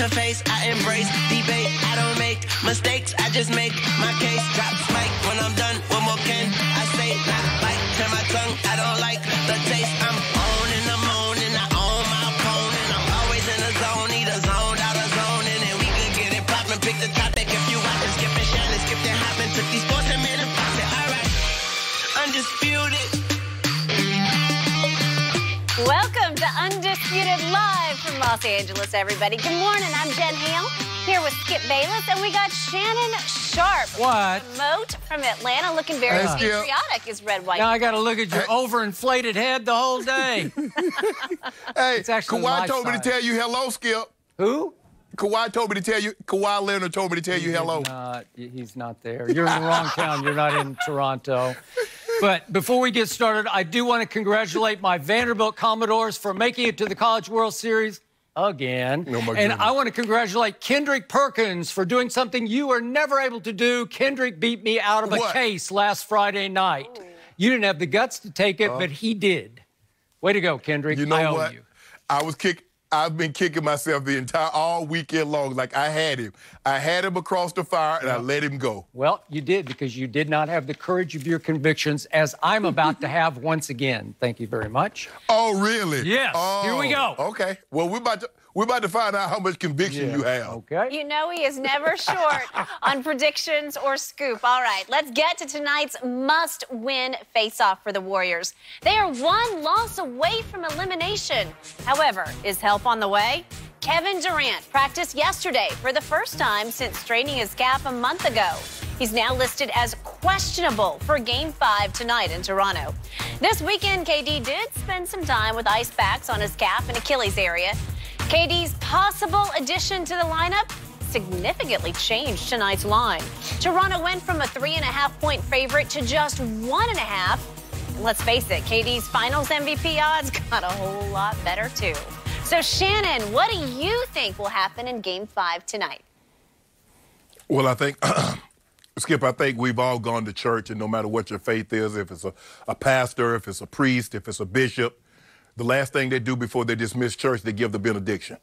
to face. I embrace debate. I don't make mistakes. I just make my case. Drops mic when I'm done. What more can I say? Not like turn my tongue. I don't like the taste. I'm on and I'm on and I own my opponent. I'm always in the zone. Need a zone out of zone and we can get it poppin'. Pick the topic if you want. watchin'. Skip and Shannon. Skip and hoppin'. Took these sports and made it poppin'. All right. Undisputed. Welcome to Undisputed Live Los Angeles, everybody. Good morning. I'm Jen Hale here with Skip Bayless, and we got Shannon Sharpe. What? Moat from Atlanta, looking very Hey, Skip. patriotic. Is red, white. Now I got to look at your overinflated head the whole day. Hey, It's actually Kawhi life told me to tell you hello, Skip. Who? Kawhi told me to tell you. Kawhi Leonard told me to tell you hello. Not, he's not there. You're in the wrong town. You're not in Toronto. But before we get started, I do want to congratulate my Vanderbilt Commodores for making it to the College World Series again. Oh, and goodness. I want to congratulate Kendrick Perkins for doing something you were never able to do. Kendrick beat me out of a What? case last Friday night. You didn't have the guts to take it, oh. but he did. Way to go, Kendrick. You know I owe what? you. I was kick. I've been kicking myself the entire all weekend long. Like I had him. I had him across the fire and I let him go. Well, you did because you did not have the courage of your convictions, as I'm about to have once again. Thank you very much. Oh, really? Yes, Oh, here we go. Oh, okay. Well, we're about to we're about to find out how much conviction you have. Okay. You know he is never short on predictions or scoop. All right, let's get to tonight's must-win face-off for the Warriors. They are one loss away from elimination. However, is help on the way? Kevin Durant practiced yesterday for the first time since straining his calf a month ago. He's now listed as questionable for Game 5 tonight in Toronto. This weekend, KD did spend some time with ice packs on his calf and Achilles area. KD's possible addition to the lineup significantly changed tonight's line. Toronto went from a three and a half point favorite to just one and a half. And let's face it, KD's finals MVP odds got a whole lot better too. So, Shannon, what do you think will happen in game five tonight? Well, I think, Skip, I think we've all gone to church, and no matter what your faith is, if it's a, a pastor, if it's a priest, if it's a bishop, the last thing they do before they dismiss church, they give the benediction.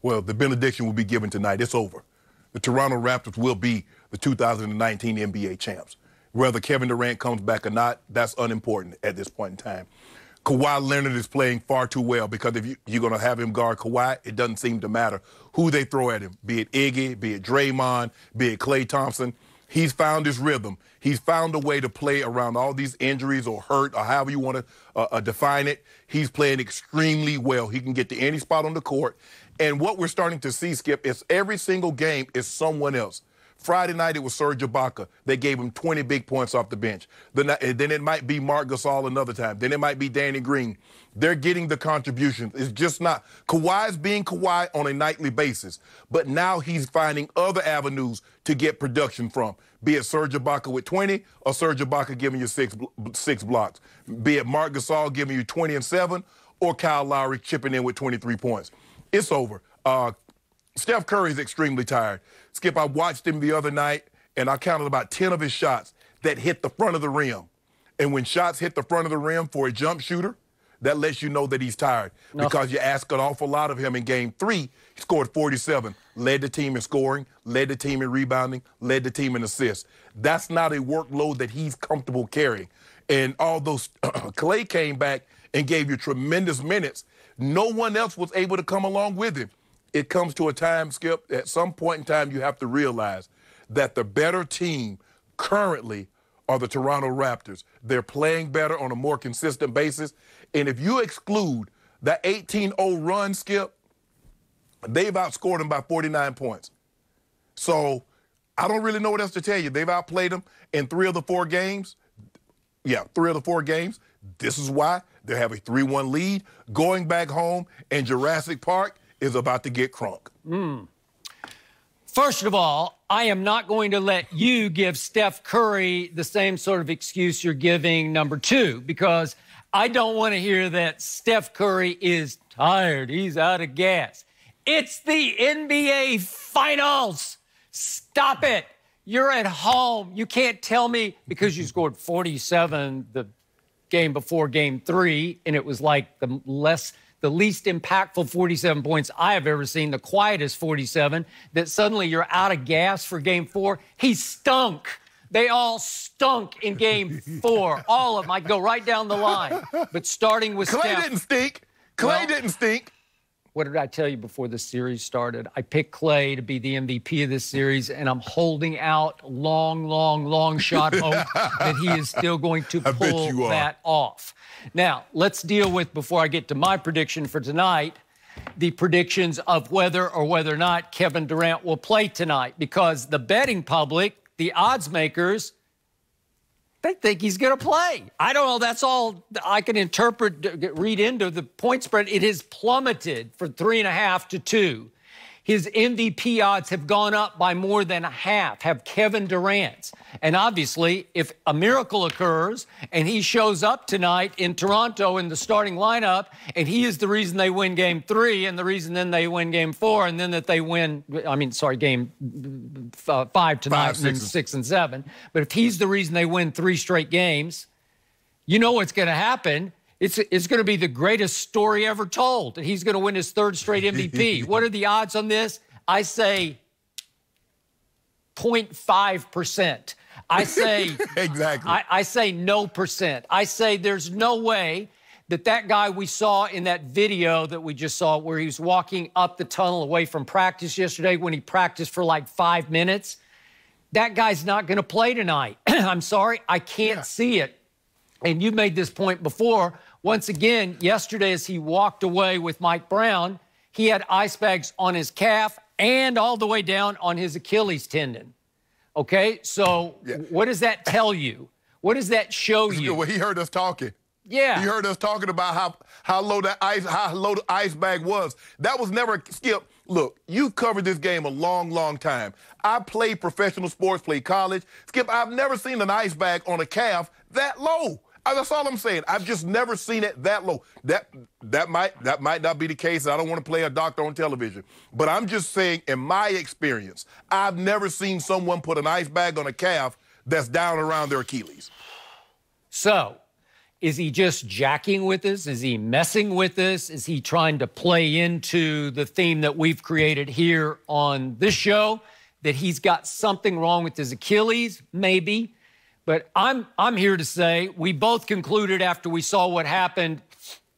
Well, the benediction will be given tonight. It's over. The Toronto Raptors will be the 2019 NBA champs. Whether Kevin Durant comes back or not, that's unimportant at this point in time. Kawhi Leonard is playing far too well because if you, you're going to have him guard Kawhi, it doesn't seem to matter who they throw at him, be it Iggy, be it Draymond, be it Klay Thompson. He's found his rhythm. He's found a way to play around all these injuries or hurt or however you want to uh, uh, define it. He's playing extremely well. He can get to any spot on the court. And what we're starting to see, Skip, is every single game is someone else. Friday night it was Serge Ibaka. They gave him 20 big points off the bench. Then, then it might be Marc Gasol another time. Then it might be Danny Green. They're getting the contributions. It's just not Kawhi's being Kawhi on a nightly basis, but now he's finding other avenues to get production from. Be it Serge Ibaka with 20 or Serge Ibaka giving you six six blocks. Be it Marc Gasol giving you 20 and seven or Kyle Lowry chipping in with 23 points. It's over. Uh, Steph Curry is extremely tired. Skip, I watched him the other night, and I counted about 10 of his shots that hit the front of the rim. And when shots hit the front of the rim for a jump shooter, that lets you know that he's tired because you ask an awful lot of him in game three. He scored 47, led the team in scoring, led the team in rebounding, led the team in assists. That's not a workload that he's comfortable carrying. And although Klay came back and gave you tremendous minutes, no one else was able to come along with him it comes to a time, Skip, at some point in time, you have to realize that the better team currently are the Toronto Raptors. They're playing better on a more consistent basis. And if you exclude the 18 0 run, Skip, they've outscored them by 49 points. So I don't really know what else to tell you. They've outplayed them in three of the four games. Yeah, three of the four games. This is why they have a 3 1 lead. Going back home in Jurassic Park is about to get crunk. Hmm. First of all, I am not going to let you give Steph Curry the same sort of excuse you're giving number two because I don't want to hear that Steph Curry is tired. He's out of gas. It's the NBA Finals. Stop it. You're at home. You can't tell me because you scored 47 the game before game three, and it was like the less the least impactful 47 points I have ever seen, the quietest 47, that suddenly you're out of gas for game four. He stunk. They all stunk in game four. All of them. I go right down the line. But starting with Klay Steph. didn't stink. Klay Well- didn't stink. What did I tell you before the series started? I picked Klay to be the MVP of this series, and I'm holding out long, long, long shot hope that he is still going to pull that off. Now, let's deal with, before I get to my prediction for tonight, the predictions of whether or whether or not Kevin Durant will play tonight, because the betting public, the odds makers, they think he's going to play. I don't know. That's all I can interpret, read into the point spread. It has plummeted from three and a half to two. His MVP odds have gone up by more than a half, have Kevin Durant's. And obviously, if a miracle occurs and he shows up tonight in Toronto in the starting lineup, and he is the reason they win game three and the reason then they win game four, and then that they win, I mean, sorry, game uh, five tonight Five, and then six, and- six and seven. But if he's the reason they win three straight games, you know what's going to happen. It's, it's going to be the greatest story ever told. that He's going to win his third straight MVP. what are the odds on this? I say 0.5%. I say Exactly. I, I say no percent. I say there's no way that that guy we saw in that video that we just saw where he was walking up the tunnel away from practice yesterday when he practiced for like five minutes, that guy's not going to play tonight. I'm sorry, I can't Yeah. see it. And you've made this point before. Once again, yesterday as he walked away with Mike Brown, he had ice bags on his calf and all the way down on his Achilles tendon. Okay, so Yeah. what does that tell you? What does that show you? Well, he heard us talking. Yeah. He heard us talking about how how low that ice how low the ice bag was. That was never Skip. Look, you've covered this game a long, long time. I played professional sports, played college. Skip, I've never seen an ice bag on a calf that low. That's all I'm saying. I've just never seen it that low. That that might that might not be the case. I don't want to play a doctor on television, but I'm just saying, in my experience, I've never seen someone put an ice bag on a calf that's down around their Achilles. So, is he just jacking with us? Is he messing with us? Is he trying to play into the theme that we've created here on this show? That he's got something wrong with his Achilles? Maybe. But I'm I'm here to say we both concluded after we saw what happened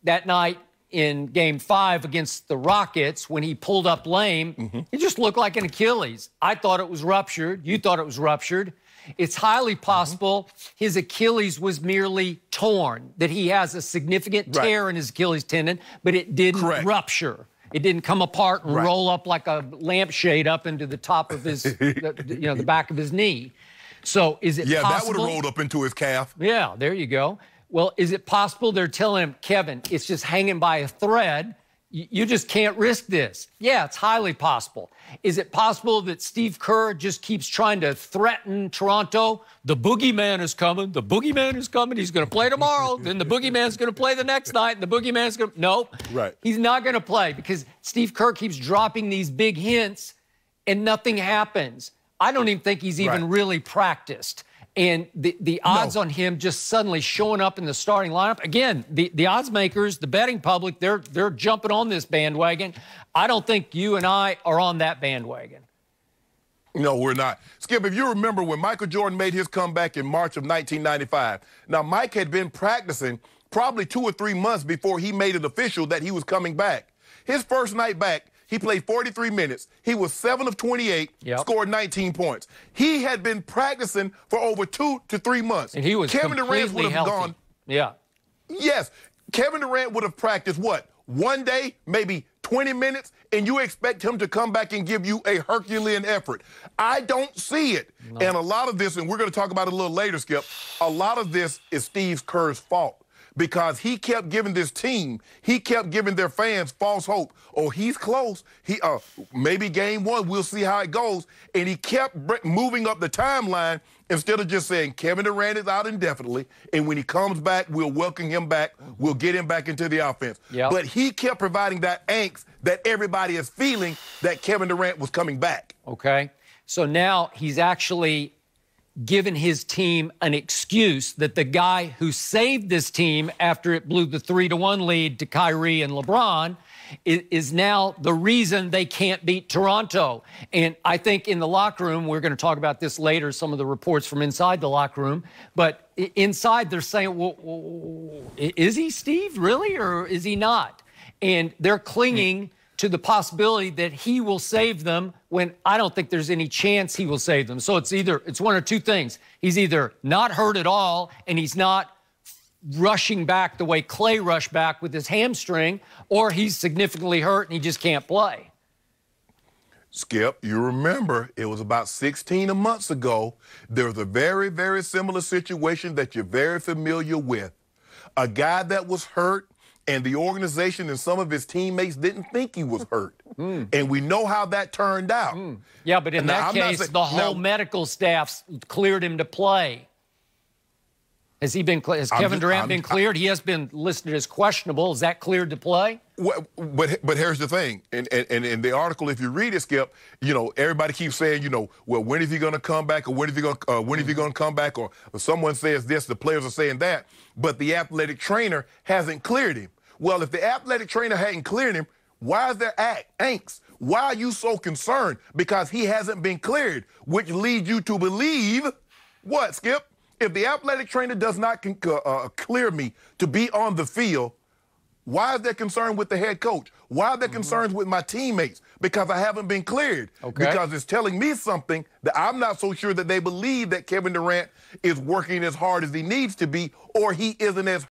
that night in game five against the Rockets when he pulled up lame, mm-hmm. it just looked like an Achilles. I thought it was ruptured. You thought it was ruptured. It's highly mm-hmm. possible his Achilles was merely torn, that he has a significant Right. tear in his Achilles tendon, but it didn't Correct. rupture. It didn't come apart and Right. roll up like a lampshade up into the top of his, the, you know, the back of his knee. So is it Yeah, that would have rolled up into his calf. Yeah, there you go. Well, is it possible they're telling him, Kevin, it's just hanging by a thread? You, you just can't risk this. Yeah, it's highly possible. Is it possible that Steve Kerr just keeps trying to threaten Toronto? The boogeyman is coming. The boogeyman is coming. He's going to play tomorrow. then the boogeyman's going to play the next night. And the boogeyman's going to. Nope. Right. He's not going to play because Steve Kerr keeps dropping these big hints and nothing happens. I don't even think he's even Right. really practiced. And the, the odds on him just suddenly showing up in the starting lineup, again, the, the odds makers, the betting public, they're they're jumping on this bandwagon. I don't think you and I are on that bandwagon. No, we're not. Skip, if you remember when Michael Jordan made his comeback in March of 1995, now Mike had been practicing probably two or three months before he made it official that he was coming back. His first night back, he played 43 minutes. He was 7 of 28, Yep. scored 19 points. He had been practicing for over two to three months. And he was Kevin Durant would have healthy. gone Yeah. Yes, Kevin Durant would have practiced what? One day, maybe 20 minutes, and you expect him to come back and give you a Herculean effort. I don't see it. And a lot of this, and we're going to talk about it a little later, Skip, a lot of this is Steve Kerr's fault because he kept giving this team, he kept giving their fans false hope. Oh, he's close. He uh maybe game one, we'll see how it goes. And he kept br- moving up the timeline instead of just saying Kevin Durant is out indefinitely, and when he comes back, we'll welcome him back. We'll get him back into the offense. Yep. But he kept providing that angst that everybody is feeling that Kevin Durant was coming back. Okay. So now he's actually given his team an excuse that the guy who saved this team after it blew the three to one lead to Kyrie and LeBron is, is, now the reason they can't beat Toronto. And I think in the locker room, we're going to talk about this later, some of the reports from inside the locker room, but inside they're saying, well, is he Steve really or is he not? And they're clinging hmm. To the possibility that he will save them when I don't think there's any chance he will save them. So it's either it's one or two things. He's either not hurt at all and he's not rushing back the way Klay rushed back with his hamstring, or he's significantly hurt and he just can't play. Skip, you remember it was about 16 months ago. There was a very, very similar situation that you're very familiar with. A guy that was hurt and the organization and some of his teammates didn't think he was hurt. Mm. And we know how that turned out. Mm. Yeah, but in now, that case, saying, the whole now, medical staff cleared him to play. Has he been? Has Kevin just, Durant I'm, been cleared? he has been listed as questionable. Is that cleared to play? Well, but but here's the thing, and, and in the article, if you read it, Skip, you know everybody keeps saying, you know, well, when is he going to come back, or when is he going, uh, when is he going to come back, or, or someone says this, the players are saying that, but the athletic trainer hasn't cleared him. Well, if the athletic trainer hadn't cleared him, why is there angst? Why are you so concerned? Because he hasn't been cleared, which leads you to believe what, Skip? If the athletic trainer does not uh, uh, clear me to be on the field, why is there concern with the head coach? Why are there mm-hmm. concerns with my teammates? Because I haven't been cleared. Okay. Because it's telling me something that I'm not so sure that they believe that Kevin Durant is working as hard as he needs to be, or he isn't as